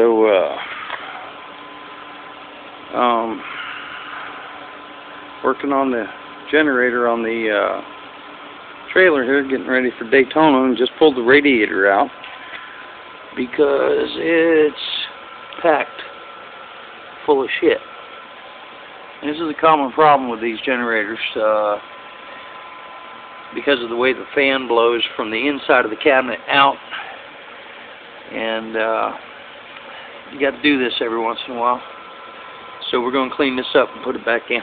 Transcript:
So, uh, um, working on the generator on the, uh, trailer here, getting ready for Daytona, and just pulled the radiator out because it's packed full of shit. And this is a common problem with these generators, uh, because of the way the fan blows from the inside of the cabinet out. And, uh, you got to do this every once in a while. So we're going to clean this up and put it back in.